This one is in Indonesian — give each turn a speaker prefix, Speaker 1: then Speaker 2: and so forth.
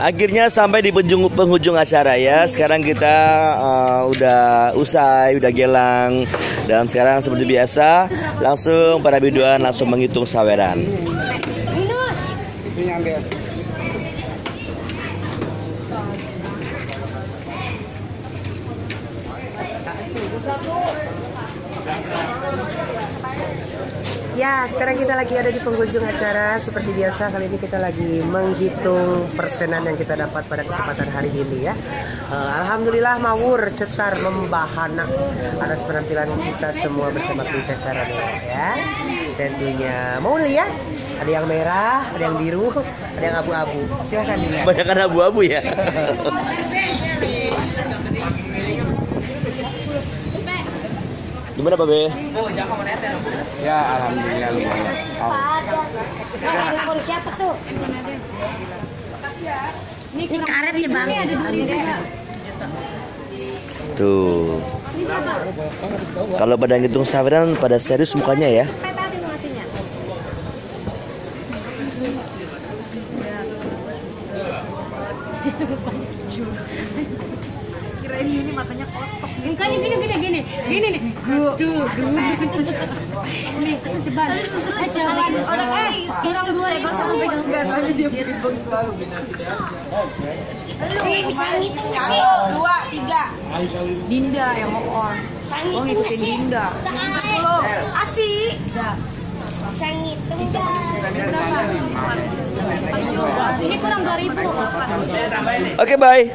Speaker 1: Akhirnya sampai di penghujung, penghujung acara ya. Sekarang kita uh, udah usai, udah gelang dan sekarang seperti biasa langsung para biduan langsung menghitung saweran.
Speaker 2: Ya, sekarang kita lagi ada di penghujung acara. Seperti biasa, kali ini kita lagi menghitung persenan yang kita dapat pada kesempatan hari ini ya. Uh, Alhamdulillah Mawur cetar membahana atas penampilan kita semua bersama kru cacara ya. Tentunya mau lihat ada yang merah, ada yang biru, ada yang abu-abu. Silahkan dilihat.
Speaker 1: Banyak kan abu-abu ya. Gimana Pak Be?
Speaker 3: Ya alhamdulillah lumayan.
Speaker 4: siapa tuh? Ini karet ya bang.
Speaker 1: Tuh. Kalau pada ngitung saweran pada serius mukanya ya.
Speaker 4: Kirain ini matanya kotok. Mukanya gini gini gini. Gini nih. Duh, duh. Eh, ceban. Orang eh, orang dua ribu sampai
Speaker 2: Enggak tanya dia
Speaker 4: Eh, bisa ngitung nggak sih?
Speaker 2: Dua, tiga.
Speaker 4: Dinda yang. Bisa ngitung nggak sih? Dinda. Sepuluh. Asik. Bisa ngitung dah. Ini kurang dua ribu.
Speaker 1: Oke, bye.